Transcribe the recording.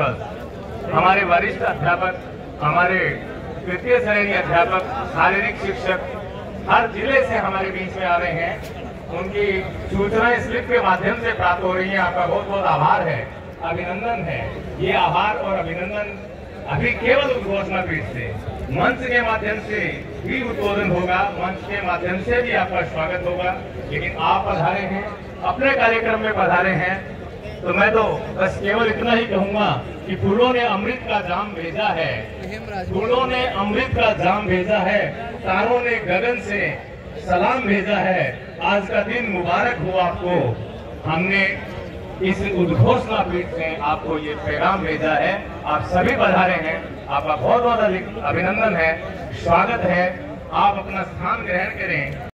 Principal हमारे वरिष्ठ अध्यापक, हमारे तृतीय श्रेणी अध्यापक, शारीरिक शिक्षक, हर ज़िले से हमारे बीच में आ रहे हैं। उनकी सूचनाएँ स्लिप के माध्यम से प्राप्त हो रही हैं। आपका बहुत बहुत आभार है, अभिनंदन है। ये आभार और अभिनंदन अभी केवल उद्घोषणा पीठ से, मंच के माध्यम से भी उद्बोधन होगा। मंच के माध्यम से भी आपका स्वागत होगा। लेकिन आप पधारे हैं, अपने कार्यक्रम में पधारे हैं। तो मैं तो बस केवल इतना ही कहूँगा कि फूलों ने अमृत का जाम भेजा है। फूलों ने अमृत का जाम भेजा है। तारों ने गगन से सलाम भेजा है। आज का दिन मुबारक हो आपको। हमने इस उद्घोषणा पीठ से आपको ये पैगाम भेजा है। आप सभी पधारे हैं। आपका बहुत बहुत अभिनंदन है। स्वागत है। आप अपना स्थान ग्रहण करें।